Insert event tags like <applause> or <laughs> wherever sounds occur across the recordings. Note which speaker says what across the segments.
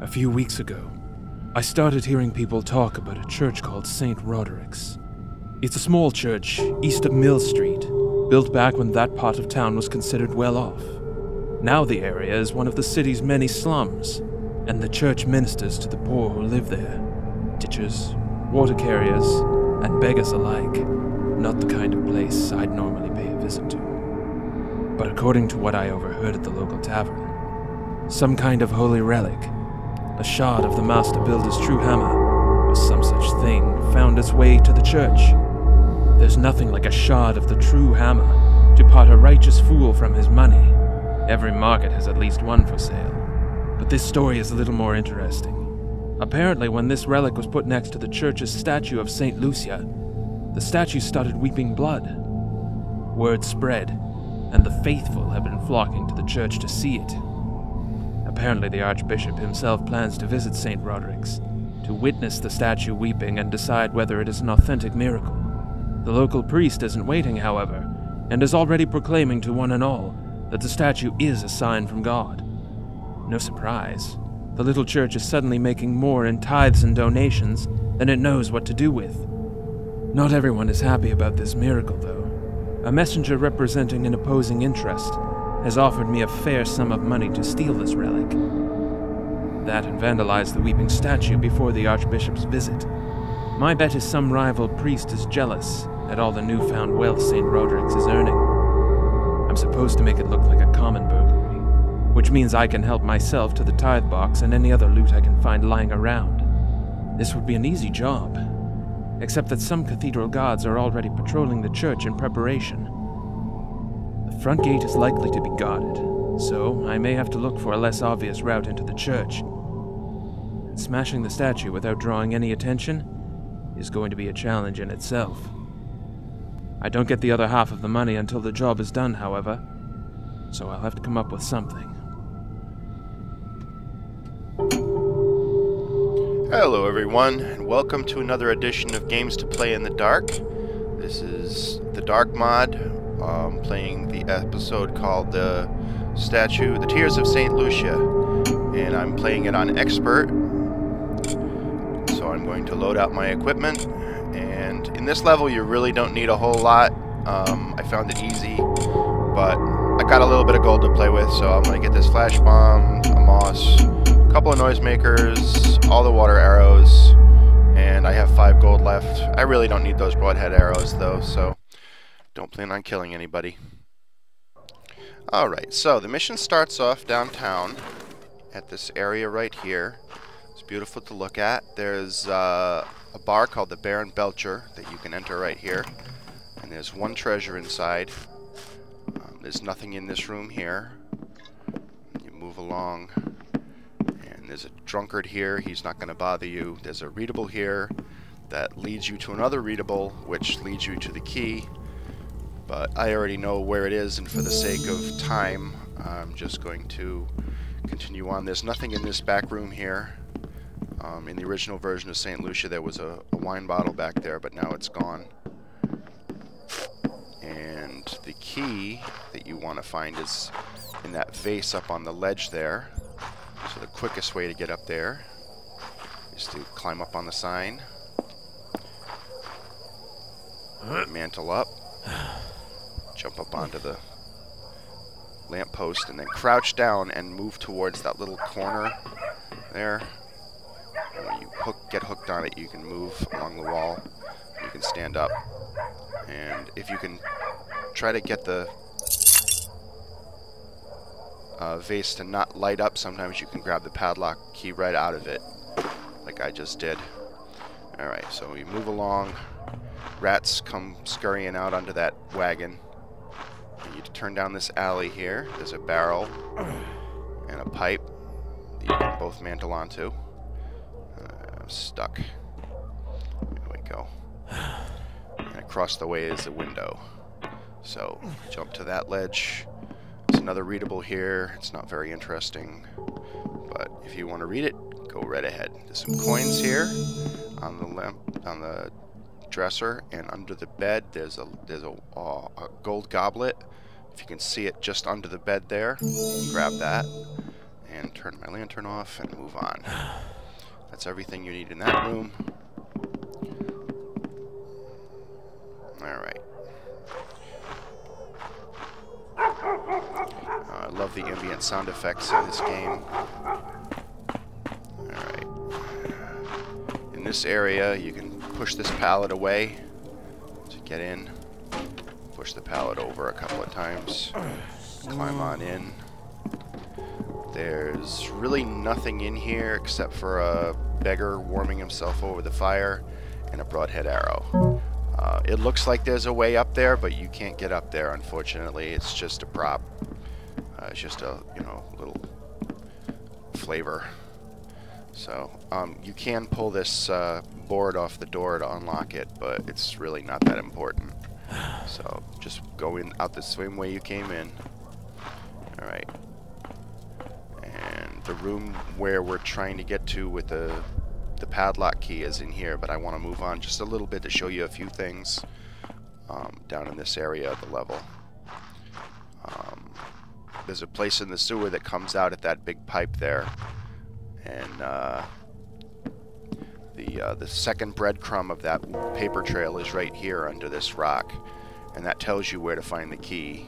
Speaker 1: A few weeks ago, I started hearing people talk about a church called St. Roderick's. It's a small church east of Mill Street, built back when that part of town was considered well off. Now the area is one of the city's many slums, and the church ministers to the poor who live there ditchers, water carriers, and beggars alike. Not the kind of place I'd normally pay a visit to. But according to what I overheard at the local tavern, some kind of holy relic, a shard of the master builder's true hammer, or some such thing, found its way to the church. There's nothing like a shard of the true hammer to part a righteous fool from his money. Every market has at least one for sale. But this story is a little more interesting. Apparently, when this relic was put next to the church's statue of St. Lucia, the statue started weeping blood. Word spread, and the faithful have been flocking to the church to see it. Apparently, the Archbishop himself plans to visit St. Roderick's to witness the statue weeping and decide whether it is an authentic miracle. The local priest isn't waiting, however, and is already proclaiming to one and all that the statue is a sign from God. No surprise, the little church is suddenly making more in tithes and donations than it knows what to do with. Not everyone is happy about this miracle, though. A messenger representing an opposing interest has offered me a fair sum of money to steal this relic. That and vandalize the weeping statue before the Archbishop's visit. My bet is some rival priest is jealous at all the newfound wealth St. Roderick's is earning. I'm supposed to make it look like a common burglary, which means I can help myself to the tithe box and any other loot I can find lying around. This would be an easy job, except that some cathedral guards are already patrolling the church in preparation. Front gate is likely to be guarded, so I may have to look for a less obvious route into the church. Smashing the statue without drawing any attention is going to be a challenge in itself. I don't get the other half of the money until the job is done, however, so I'll have to come up with something.
Speaker 2: Hello, everyone, and welcome to another edition of Games to Play in the Dark. This is the Dark Mod, um, playing the episode called The Statue, The Tears of St. Lucia, and I'm playing it on Expert. So I'm going to load out my equipment, and in this level you really don't need a whole lot. Um, I found it easy, but I got a little bit of gold to play with, so I'm going to get this flash bomb, a moss, a couple of noisemakers, all the water arrows, and I have five gold left. I really don't need those broadhead arrows though, so don't plan on killing anybody. Alright, so the mission starts off downtown at this area right here. It's beautiful to look at. There's uh, a bar called the Baron Belcher that you can enter right here. And there's one treasure inside. Um, there's nothing in this room here. You move along. And there's a drunkard here. He's not going to bother you. There's a readable here that leads you to another readable, which leads you to the key. But I already know where it is, and for the sake of time, I'm just going to continue on. There's nothing in this back room here. Um, in the original version of St. Lucia, there was a, a wine bottle back there, but now it's gone. And the key that you want to find is in that vase up on the ledge there. So the quickest way to get up there is to climb up on the sign, mantle up, <sighs> <sighs> <sighs> jump up onto the lamppost, and then crouch down and move towards that little corner there. And when you hook, get hooked on it, you can move along the wall. You can stand up. And if you can try to get the uh, vase to not light up, sometimes you can grab the padlock key right out of it, like I just did. Alright, so we move along. Rats come scurrying out onto that wagon. You need to turn down this alley here. There's a barrel and a pipe that you can both mantle onto. Uh, I'm stuck. There we go. And across the way is a window. So, jump to that ledge. There's another readable here. It's not very interesting. But if you want to read it, go right ahead. There's some coins here on the lamp on the dresser and under the bed there's a there's a, uh, a gold goblet if you can see it just under the bed there grab that and turn my lantern off and move on. That's everything you need in that room. Alright. Uh, I love the ambient sound effects in this game. Alright. In this area, you can push this pallet away to get in. Push the pallet over a couple of times. Climb on in. There's really nothing in here except for a beggar warming himself over the fire and a broadhead arrow. Uh, it looks like there's a way up there, but you can't get up there, unfortunately. It's just a prop. Uh, it's just a, you know, little flavor. So, um, you can pull this uh, board off the door to unlock it, but it's really not that important. So, just go in out the same way you came in. Alright. And the room where we're trying to get to with the the padlock key is in here, but I want to move on just a little bit to show you a few things um, down in this area of the level. Um, there's a place in the sewer that comes out at that big pipe there, and uh, the uh, the second breadcrumb of that paper trail is right here under this rock, and that tells you where to find the key.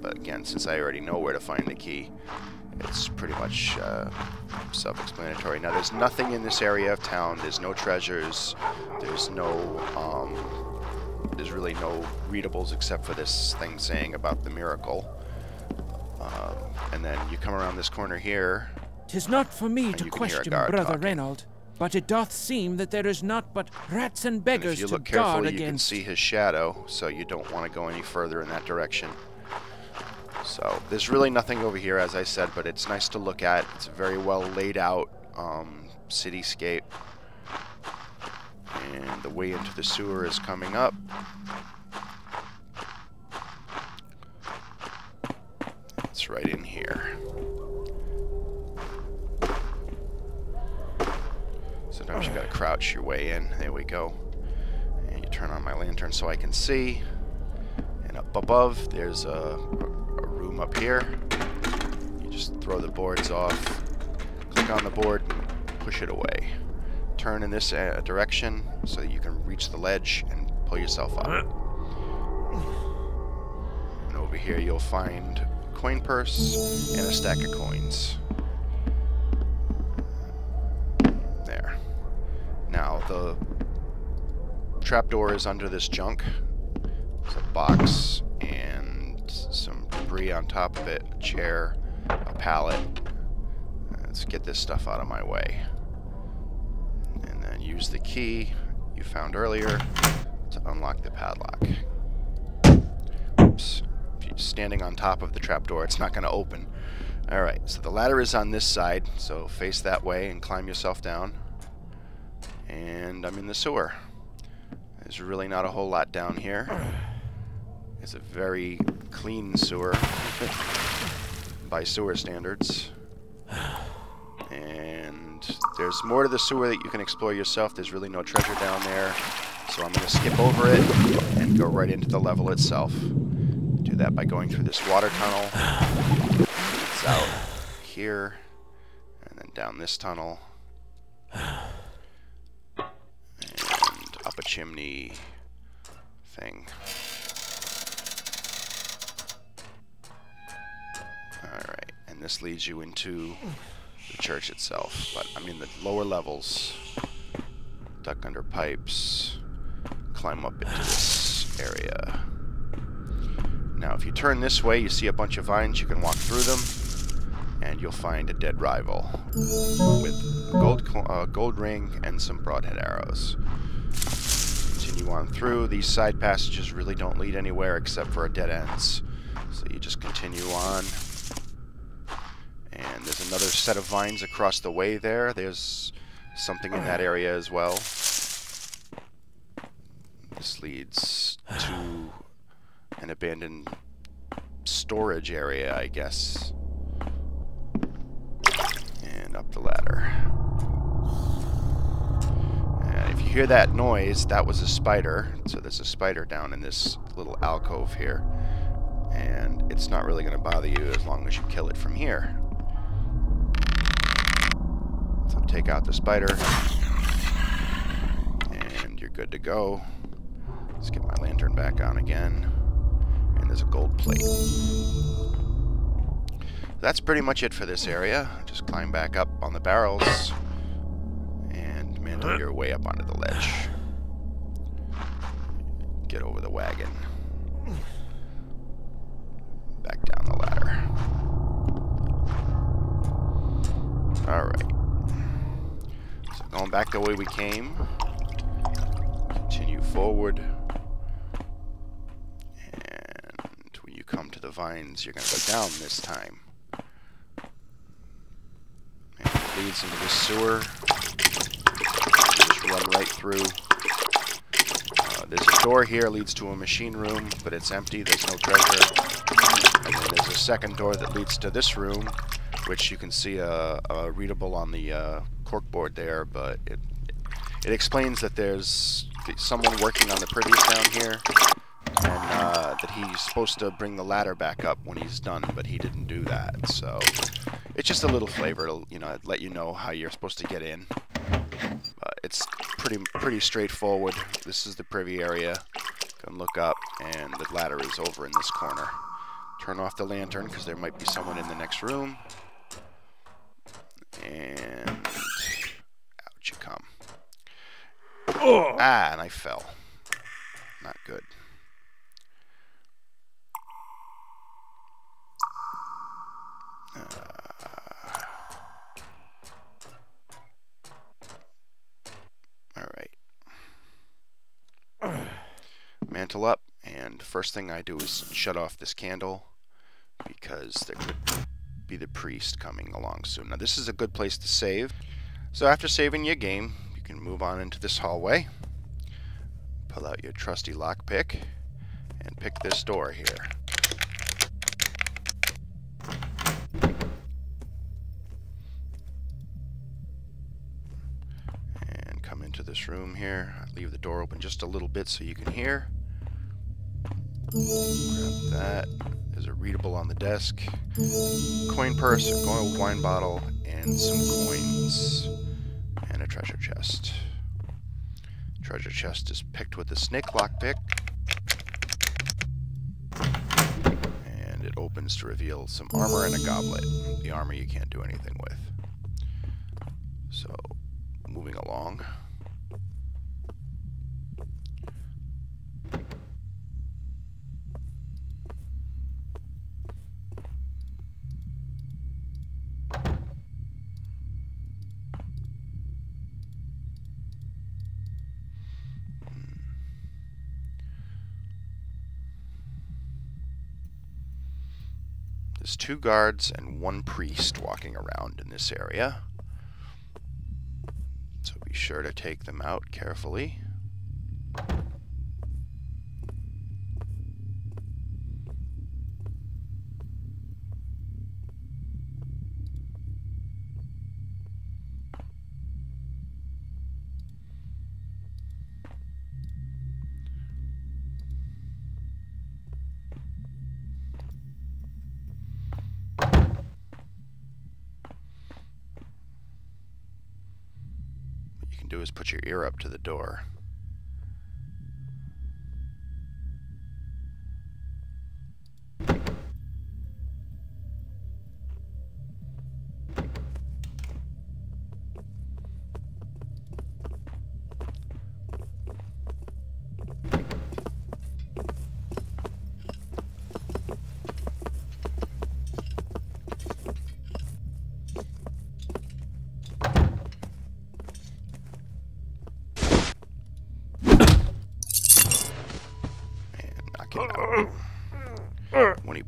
Speaker 2: But again, since I already know where to find the key, it's pretty much uh, self-explanatory. Now, there's nothing in this area of town. There's no treasures. There's no, um, there's really no readables except for this thing saying about the miracle. Um, and then you come around this corner here.
Speaker 3: Tis not for me to question, brother talking. Reynold, but it doth seem that there is not but rats and beggars
Speaker 2: and if you look
Speaker 3: guard
Speaker 2: you
Speaker 3: against.
Speaker 2: can see his shadow, so you don't want to go any further in that direction. So there's really nothing over here, as I said, but it's nice to look at. It's a very well laid out um, cityscape. And the way into the sewer is coming up. It's right in here. Sometimes you gotta crouch your way in. There we go. And you turn on my lantern so I can see. And up above, there's a a room up here. You just throw the boards off, click on the board, and push it away. Turn in this uh, direction so that you can reach the ledge and pull yourself up. And over here you'll find a coin purse and a stack of coins. The trapdoor is under this junk. There's a box and some debris on top of it, a chair, a pallet. Let's get this stuff out of my way. And then use the key you found earlier to unlock the padlock. Oops. If you're standing on top of the trapdoor, it's not going to open. Alright, so the ladder is on this side, so face that way and climb yourself down. And I'm in the sewer. There's really not a whole lot down here. It's a very clean sewer <laughs> by sewer standards. And there's more to the sewer that you can explore yourself. There's really no treasure down there. So I'm going to skip over it and go right into the level itself. Do that by going through this water tunnel. It's out here. And then down this tunnel. Chimney thing. Alright, and this leads you into the church itself. But I mean, the lower levels, duck under pipes, climb up into this area. Now, if you turn this way, you see a bunch of vines. You can walk through them, and you'll find a dead rival with a gold, uh, gold ring and some broadhead arrows. Continue on through. These side passages really don't lead anywhere except for a dead ends. So you just continue on. And there's another set of vines across the way there. There's something in that area as well. This leads to an abandoned storage area, I guess. And up the ladder. If you hear that noise, that was a spider. So there's a spider down in this little alcove here. And it's not really going to bother you as long as you kill it from here. So take out the spider. And you're good to go. Let's get my lantern back on again. And there's a gold plate. That's pretty much it for this area. Just climb back up on the barrels and mantle your way up onto the ledge. Get over the wagon. Back down the ladder. Alright. So going back the way we came. Continue forward. And when you come to the vines, you're going to go down this time. And it leads into the sewer. Run right through. Uh, there's a door here leads to a machine room, but it's empty. There's no treasure. And then there's a second door that leads to this room, which you can see a, a readable on the uh, corkboard there, but it it explains that there's someone working on the privies down here, and uh, that he's supposed to bring the ladder back up when he's done, but he didn't do that. So it's just a little flavor to you know let you know how you're supposed to get in. Pretty pretty straightforward. This is the privy area. Go and look up, and the ladder is over in this corner. Turn off the lantern because there might be someone in the next room. And out you come. Oh. Ah, and I fell. Not good. Uh, all right. Mantle up, and first thing I do is shut off this candle because there could be the priest coming along soon. Now this is a good place to save. So after saving your game, you can move on into this hallway. Pull out your trusty lockpick and pick this door here. And come into this room here. Leave the door open just a little bit so you can hear. Grab that a readable on the desk, coin purse, a gold wine bottle, and some coins, and a treasure chest. Treasure chest is picked with the snake lockpick, and it opens to reveal some armor and a goblet. The armor you can't do anything with. So, moving along. There's two guards and one priest walking around in this area. So be sure to take them out carefully. Ear up to the door.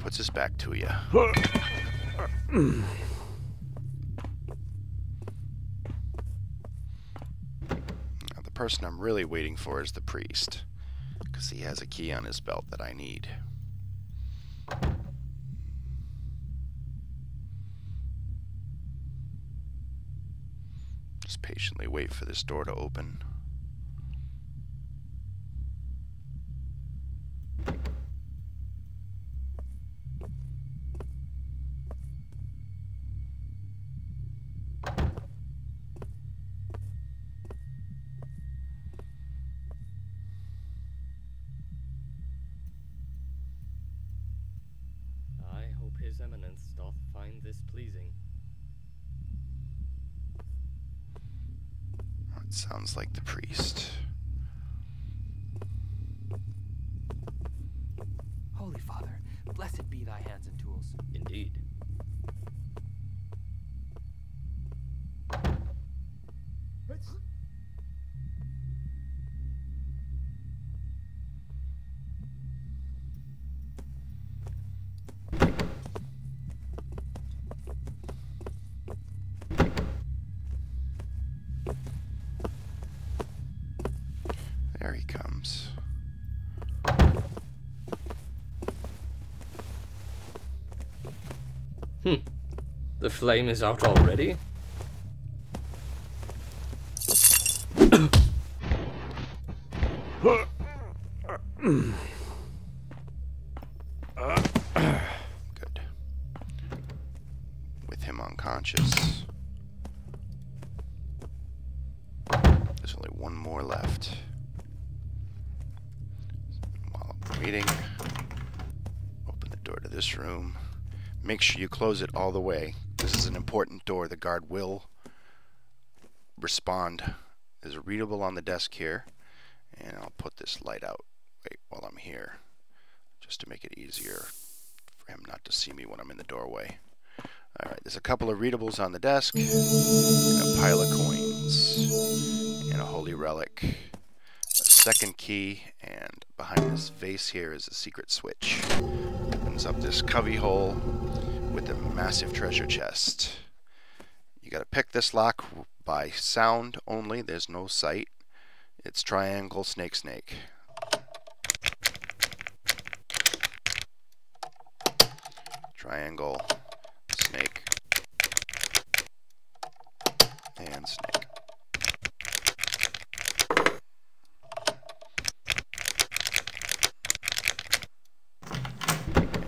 Speaker 2: Puts his back to you. the person I'm really waiting for is the priest, because he has a key on his belt that I need. Just patiently wait for this door to open.
Speaker 4: His Eminence doth find this pleasing.
Speaker 2: It sounds like the priest.
Speaker 5: Holy Father, blessed be thy hands and tools.
Speaker 4: Indeed.
Speaker 2: There he comes.
Speaker 4: Hmm. The flame is out already?
Speaker 2: Good. With him unconscious. There's only one more left. While I'm waiting, open the door to this room. Make sure you close it all the way. This is an important door. The guard will respond. There's a readable on the desk here. And I'll put this light out wait while I'm here. Just to make it easier for him not to see me when I'm in the doorway. Alright, there's a couple of readables on the desk, and a pile of coins, and a holy relic, a second key, and behind this vase here is a secret switch. Opens up this cubby hole with a massive treasure chest. You gotta pick this lock by sound only, there's no sight. It's triangle snake snake. Triangle, snake, and snake.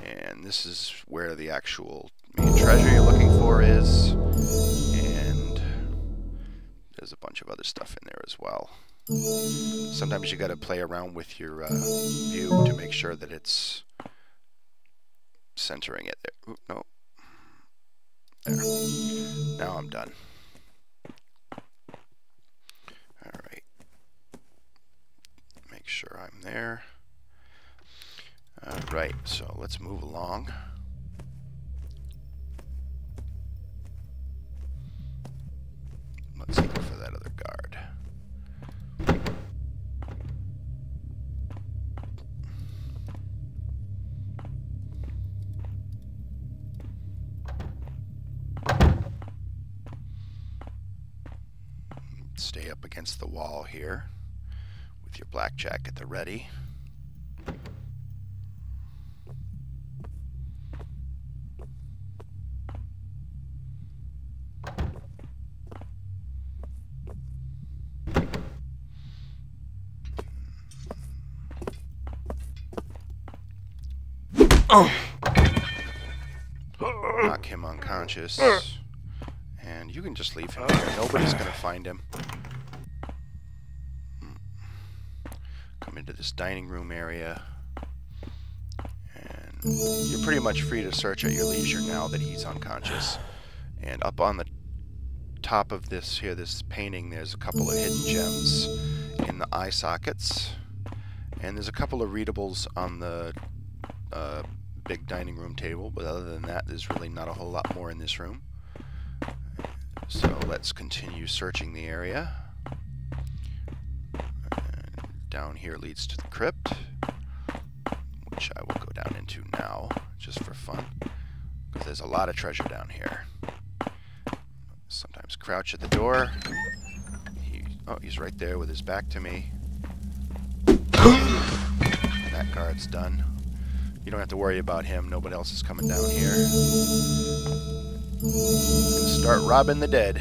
Speaker 2: And this is where the actual main treasure you're looking for is. And there's a bunch of other stuff in there as well. Sometimes you got to play around with your uh, view to make sure that it's centering it there. Ooh, no. There. Now I'm done. Alright. Make sure I'm there. Alright, so let's move along. Let's look for that other guard. Stay up against the wall here with your blackjack at the ready. Knock him unconscious. And you can just leave him there. Nobody's going to find him. Come into this dining room area. And you're pretty much free to search at your leisure now that he's unconscious. And up on the top of this here, this painting, there's a couple of hidden gems in the eye sockets. And there's a couple of readables on the uh, big dining room table, but other than that, there's really not a whole lot more in this room. So let's continue searching the area. And down here leads to the crypt, which I will go down into now, just for fun, because there's a lot of treasure down here. Sometimes crouch at the door. He, oh, he's right there with his back to me. That guard's done. You don't have to worry about him. Nobody else is coming down here. And start robbing the dead.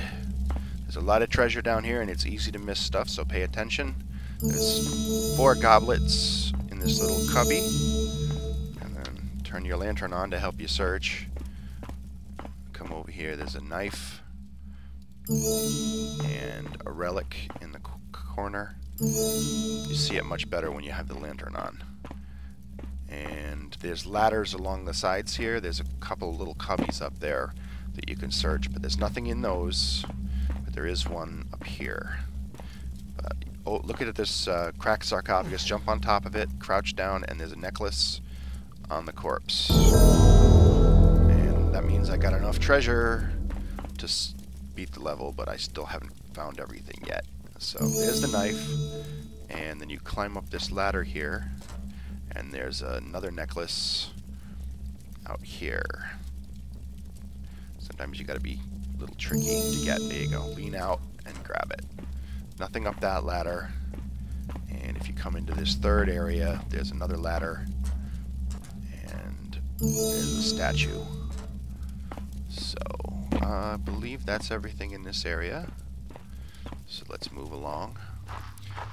Speaker 2: There's a lot of treasure down here, and it's easy to miss stuff, so pay attention. There's four goblets in this little cubby. And then turn your lantern on to help you search. Come over here. There's a knife. And a relic in the corner. You see it much better when you have the lantern on. And there's ladders along the sides here. There's a couple little cubbies up there that you can search, but there's nothing in those. But there is one up here. But, oh, look at this uh, cracked sarcophagus. Jump on top of it, crouch down, and there's a necklace on the corpse. And that means I got enough treasure to beat the level, but I still haven't found everything yet. So there's the knife, and then you climb up this ladder here, and there's another necklace out here. Sometimes you gotta be a little tricky to get. There you go. Lean out and grab it. Nothing up that ladder. And if you come into this third area, there's another ladder. And there's a statue. So, I believe that's everything in this area. So let's move along.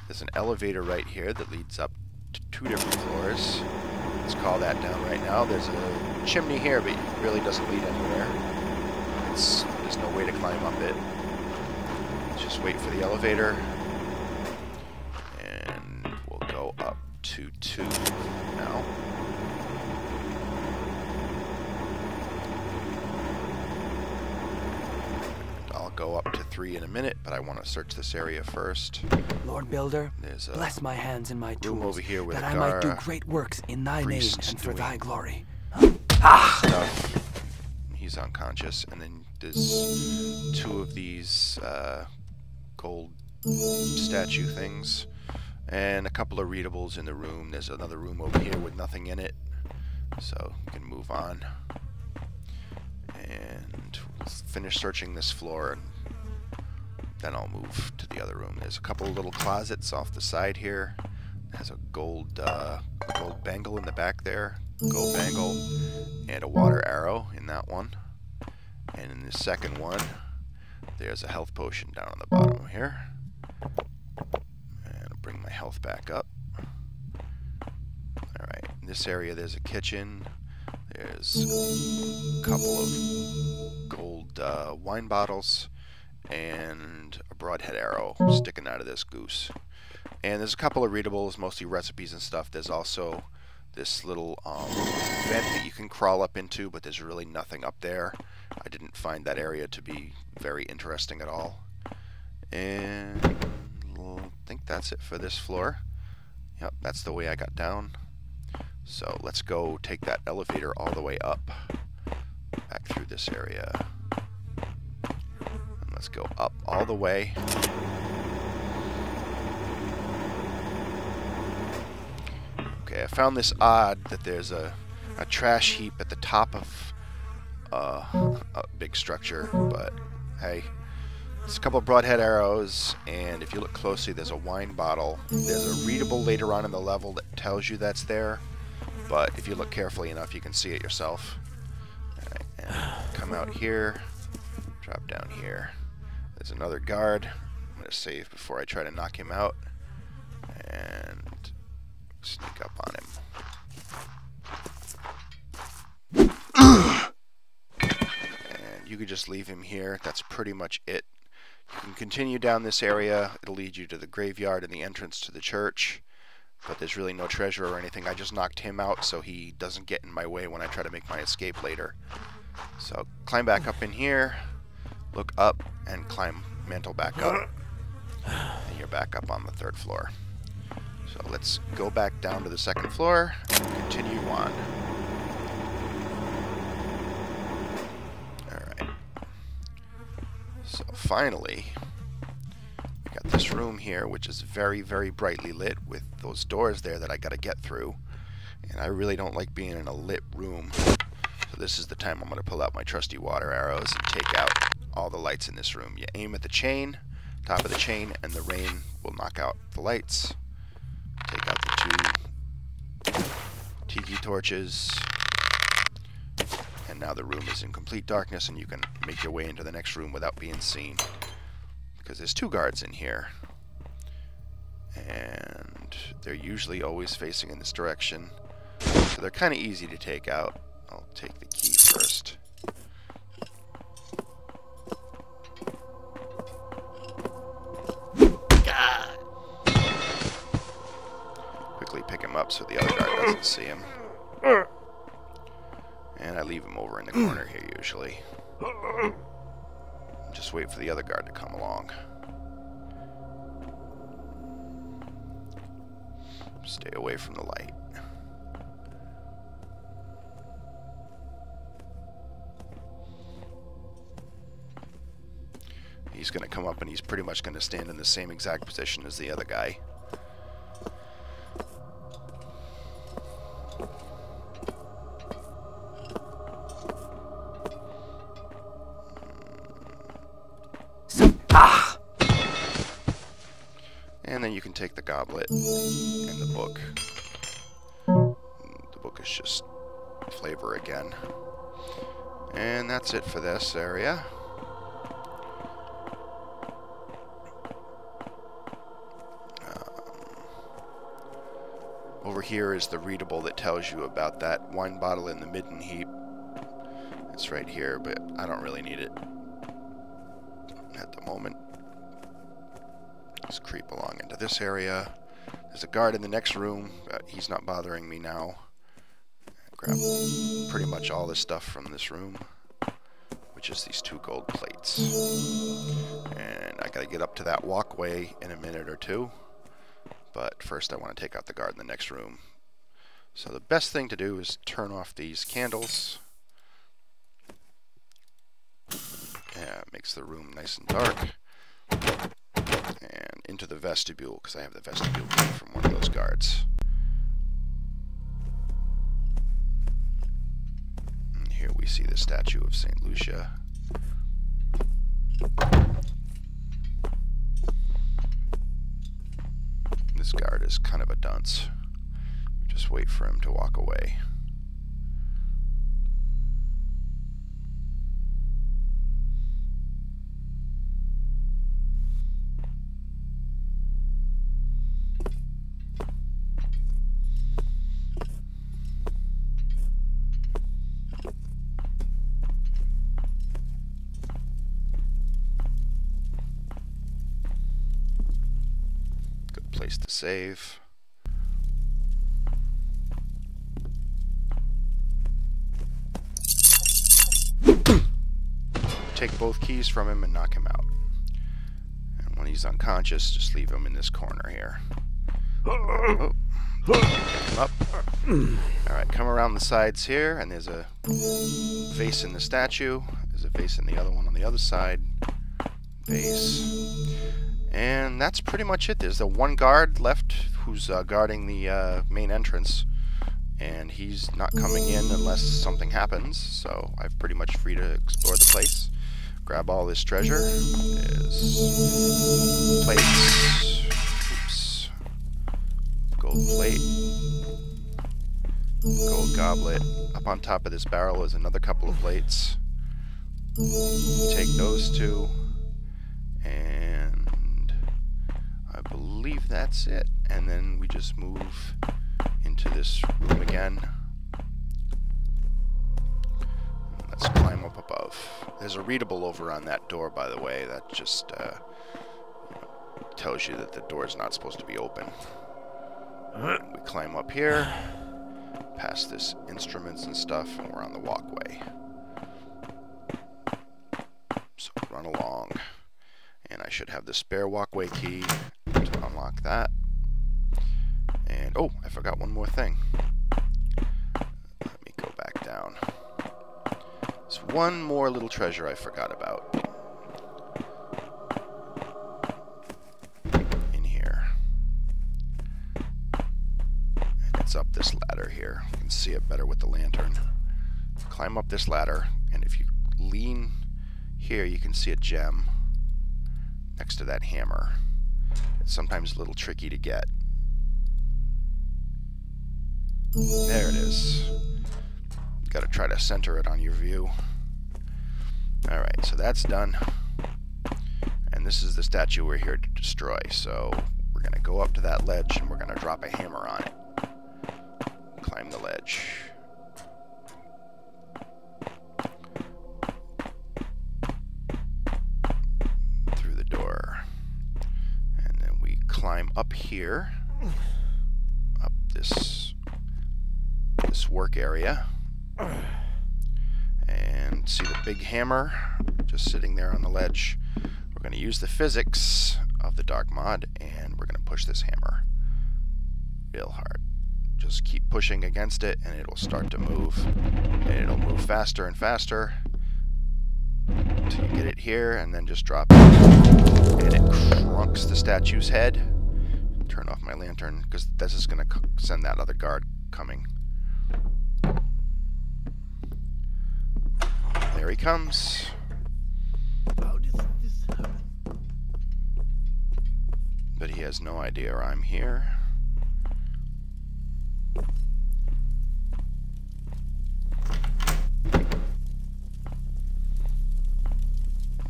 Speaker 2: There's an elevator right here that leads up two different floors. Let's call that down right now. There's a chimney here, but it really doesn't lead anywhere. It's, there's no way to climb up it. Let's just wait for the elevator. And we'll go up to two now. go up to three in a minute, but I want to search this area first.
Speaker 5: Lord Builder, bless my hands and my tools,
Speaker 2: over here with
Speaker 5: that
Speaker 2: I
Speaker 5: might do great works in thy name and for thy glory.
Speaker 2: Ah! Stuff. He's unconscious, and then there's two of these uh, gold statue things, and a couple of readables in the room. There's another room over here with nothing in it, so we can move on and we'll finish searching this floor and then I'll move to the other room. There's a couple of little closets off the side here. Has a gold, uh, gold bangle in the back there, gold bangle, and a water arrow in that one. And in the second one, there's a health potion down on the bottom here. And I'll bring my health back up. Alright, in this area there's a kitchen, there's a couple of gold uh, wine bottles and a broadhead arrow sticking out of this goose. And there's a couple of readables, mostly recipes and stuff. There's also this little um, vent that you can crawl up into, but there's really nothing up there. I didn't find that area to be very interesting at all. And I think that's it for this floor. Yep, that's the way I got down. So let's go take that elevator all the way up, back through this area. Let's go up all the way. Okay, I found this odd that there's a, a trash heap at the top of uh, a big structure, but hey, it's a couple of broadhead arrows, and if you look closely, there's a wine bottle. There's a readable later on in the level that tells you that's there but if you look carefully enough, you can see it yourself. Come out here, drop down here. There's another guard. I'm going to save before I try to knock him out. And sneak up on him. and you could just leave him here. That's pretty much it. You can continue down this area. It'll lead you to the graveyard and the entrance to the church but there's really no treasure or anything. I just knocked him out so he doesn't get in my way when I try to make my escape later. So climb back up in here, look up, and climb mantle back up. And you're back up on the third floor. So let's go back down to the second floor and continue on. Alright. So finally, we Got this room here, which is very, very brightly lit with those doors there that I got to get through. And I really don't like being in a lit room. So this is the time I'm going to pull out my trusty water arrows and take out all the lights in this room. You aim at the chain, top of the chain, and the rain will knock out the lights. Take out the two tiki torches. And now the room is in complete darkness and you can make your way into the next room without being seen because there's two guards in here. And they're usually always facing in this direction. So they're kind of easy to take out. I'll take the key first. Pick him And so the other guard doesn't see him. Uh. leave him over in the corner here usually. Just wait for the other guard to come along. Stay away from the light. He's going to come up and he's pretty much going to stand in the same exact position as the other guy. Goblet and the book. The book is just flavor again. And that's it for this area. Um, over here is the readable that tells you about that wine bottle in the midden heap. It's right here, but I don't really need it at the moment. Creep along into this area. There's a guard in the next room, he's not bothering me now. Grab pretty much all the stuff from this room, which is these two gold plates. And I gotta get up to that walkway in a minute or two. But first I want to take out the guard in the next room. So the best thing to do is turn off these candles. Yeah, it makes the room nice and dark. Into the vestibule, because I have the vestibule from one of those guards. And here we see the statue of St. Lucia. This guard is kind of a dunce. Just wait for him to walk away. Save. Take both keys from him and knock him out. And when he's unconscious, just leave him in this corner here. Oh. up. Alright, come around the sides here, and there's a vase in the statue. There's a vase in the other one on the other side. Vase. And that's pretty much it. There's the one guard left who's uh, guarding the uh, main entrance. And he's not coming in unless something happens. So I'm pretty much free to explore the place. Grab all this treasure. There's plates. Oops. Gold plate. Gold goblet. Up on top of this barrel is another couple of plates. Take those two. Believe that's it. And then we just move into this room again. Let's climb up above. There's a readable over on that door, by the way. That just uh, tells you that the door is not supposed to be open. We climb up here, past this instruments and stuff, and we're on the walkway. So run along. And I should have the spare walkway key unlock that. And, oh, I forgot one more thing. Let me go back down. There's one more little treasure I forgot about. In here. And it's up this ladder here. You can see it better with the lantern. Climb up this ladder, and if you lean here, you can see a gem next to that hammer sometimes a little tricky to get. There it is. Got to try to center it on your view. Alright, so that's done. And this is the statue we're here to destroy, so we're going to go up to that ledge and we're going to drop a hammer on it. Climb the ledge. Up here, up this this work area, And see the big hammer just sitting there on the ledge. We're going to use the physics of the dark mod and we're going to push this hammer real hard. Just keep pushing against it and it'll start to move. And it'll move faster and faster until you get it here and then just drop it. And it crunks the statue's head. Turn off my lantern because this is going to send that other guard coming. There he comes. How does this happen? But he has no idea I'm here.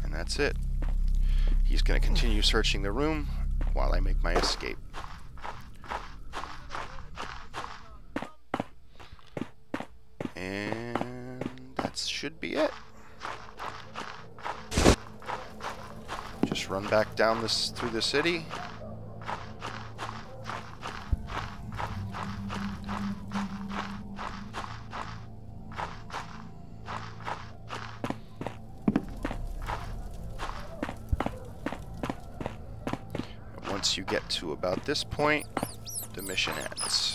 Speaker 2: And that's it. He's going to continue searching the room while I make my escape. And that be it. Just run back down this through the city. once you get to about this point, the mission ends.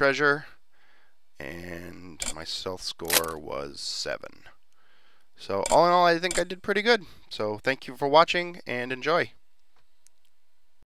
Speaker 2: Treasure, and my stealth score was 7. So all in all, I think I did pretty good. So thank you for watching, and enjoy.